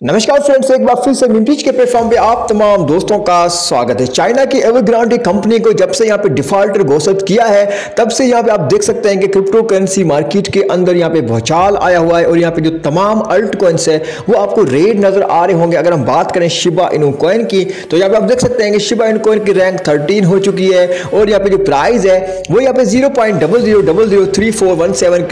नमस्कार फ्रेंड्स एक बार फिर से मिंटीज के प्लेटफॉर्म पे आप तमाम दोस्तों का स्वागत है। चाइना की एवरग्रांडे कंपनी को जब से यहाँ पे डिफॉल्टर घोषित किया है, तब से यहाँ पे आप देख सकते हैं कि क्रिप्टो करेंसी मार्केट के अंदर यहाँ पे भौचाल आया हुआ है और यहाँ पे जो तमाम अल्ट कॉइन्स है, वो आपको रेड नज़र आ रहे होंगे। अगर हम बात करें शिबा इनू कॉइन की तो यहाँ पे आप देख सकते हैं कि शिबा इनू कॉइन की रैंक थर्टीन हो चुकी है और यहाँ पे जो प्राइस है, वो यहाँ पे ज़ीरो के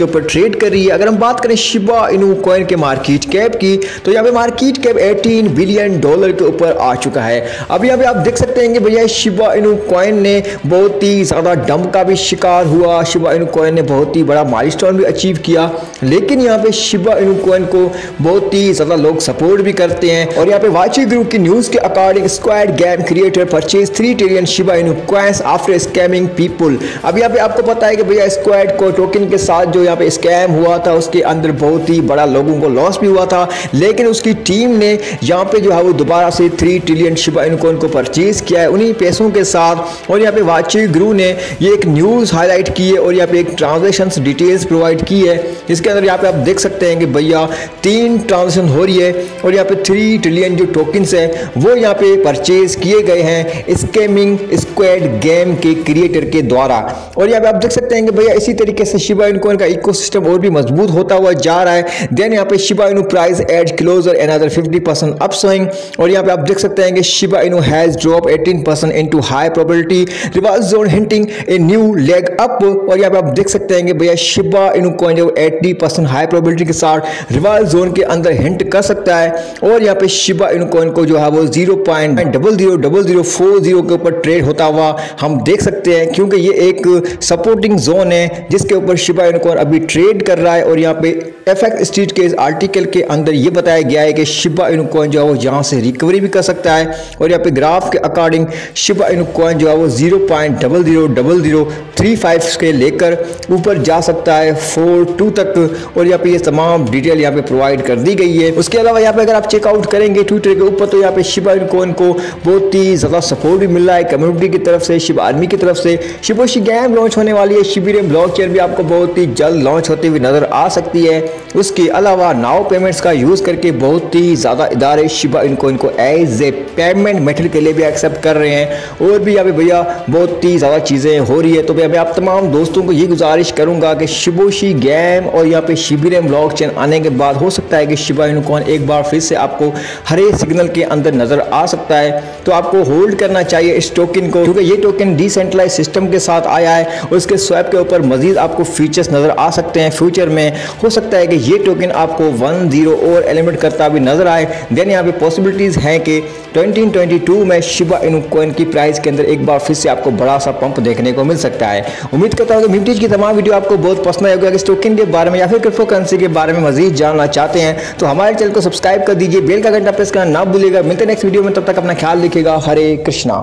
ऊपर ट्रेड कर रही है। अगर हम बात करें शिबा इनू कॉइन के मार्केट कैप की तो यहाँ पे market cap at 18 billion dollar के ऊपर आ चुका है। अब यहाँ पे आप देख सकते हैं कि भैया शिबा इनू कॉइन ने बहुत ही ज़्यादा डम का भी शिकार हुआ। शिबा इनू कॉइन ने बहुत ही बड़ा माइलस्टोन भी अचीव किया। लेकिन यहाँ पे शिबा इनू कॉइन को बहुत ही ज़्यादा लोग सपोर्ट भी करते हैं। और यहाँ पे वाची ग्रुप की न्यूज़ के according squad game creator purchase three trillion Shiba Inu coins after scamming people अब यहाँ पे आपको पता है कि भैया स्क्वाड को टोकन के साथ जो यहाँ पे स्कैम हुआ था, उसके अंदर बहुत ही बड़ा लोगों को लॉस भी हुआ था। लेकिन उसकी टीम ने यहाँ पे जो है वो दोबारा से थ्री ट्रिलियन शिबा इनकॉइन को परचेज किया है। उन्हीं पैसों के साथ और यहाँ पे वाची ग्रू ने ये एक न्यूज़ हाईलाइट की है और यहाँ पे एक ट्रांजेक्शन डिटेल्स प्रोवाइड की है। इसके अंदर यहाँ पे आप देख सकते हैं कि भैया तीन ट्रांजेक्शन हो रही है और यहाँ पे थ्री ट्रिलियन जो टोकन्स है, वो यहाँ पे परचेज किए गए हैं स्केमिंग स्क्वेड गेम के क्रिएटर के द्वारा। और यहाँ पे आप देख सकते हैं कि भैया इसी तरीके से शिबा इनकॉइन का इकोसिस्टम और भी मज़बूत होता हुआ जा रहा है। देन यहाँ पे Shiba Inu price add closer another fifty percent upswing और यहाँ पे आप देख सकते हैं कि Shiba Inu has drop 18 percent into high probability reverse zone hinting a new leg up और यहाँ पे आप देख सकते हैं कि भैया शिबा इनू कॉइन जो 80 परसेंट हाई प्रोबेबिलिटी के साथ रिवर्स जोन के अंदर हिंट कर सकता है. और यहाँ पे शिबा इनू कॉइन को जो है वो zero point double zero double zero four zero के ऊपर ट्रेड होता हुआ हम देख सकते हैं, क्योंकि ये एक सपोर्टिंग जोन है, जिसके ऊपर शिबा इनू कॉइन अभी ट्रेड कर रहा है. और यहाँ पे एफ़ स्ट्रीट के इस आर्टिकल के अंदर ये बताया गया है कि शिबा इनू कॉइन जो है वो यहाँ से रिकवरी भी कर सकता है। और यहाँ पे ग्राफ के अकॉर्डिंग शिबा इनू कॉइन जो है वो zero point double zero double zero three five के लेकर ऊपर जा सकता है फोर टू तक। और यहाँ पे ये तमाम डिटेल यहाँ पे प्रोवाइड कर दी गई है। उसके अलावा यहाँ पे अगर आप चेकआउट करेंगे ट्विटर के ऊपर तो यहाँ पे शिबा इनू कॉइन को बहुत ही ज़्यादा सपोर्ट भी मिल रहा है कम्युनिटी की तरफ़ से शिव आर्मी की तरफ़ से। शिबोशी गेम लॉन्च होने वाली है। शिबिर ब्लॉक चेयर भी आपको बहुत ही जल्द लॉन्च होती हुई नज़र आ सकती है। उसके अलावा नाव पेमेंट्स का यूज़ करके बहुत ही ज़्यादा इदारे शिबा इनको इनको एज ए पेमेंट मेथड के लिए भी एक्सेप्ट कर रहे हैं। और भी यहाँ पे भैया बहुत ही ज़्यादा चीज़ें हो रही है। तो भैया मैं आप तमाम दोस्तों को ये गुजारिश करूँगा कि शिबोशी गेम और यहाँ पे शिबिर ब्लॉक चेन आने के बाद हो सकता है कि शिबा इनकॉन एक बार फिर से आपको हरे सिग्नल के अंदर नज़र आ सकता है। तो आपको होल्ड करना चाहिए इस टोकन को, क्योंकि ये टोकन डिसेंट्रलाइज सिस्टम के साथ आया है और इसके स्वैप के ऊपर मजीद आपको फीचर्स नज़र आ सकते हैं। फ्यूचर में हो सकता है कि ये टोकन आपको वन ज़ीरो और एलिमेंट करता भी नज़र आए देन यहाँ पे पॉसिबिलिटीज़ हैं कि 2022 में शिबा इनू कोइन की प्राइस के अंदर एक बार फिर से आपको बड़ा सा पंप देखने को मिल सकता है। उम्मीद करता हूँ कि मिमटीज की तमाम वीडियो आपको बहुत पसंद आएगा अगर टोकन के बारे में या फिर क्रिप्टो करेंसी के बारे में मजीद जानना चाहते हैं तो हमारे चैनल को सब्सक्राइब कर दीजिए। बेल का घंटा प्रेस करना ना भूलेगा मिलते नेक्स्ट वीडियो में। तब तक अपना ख्याल रखिएगा। हरे कृष्णा।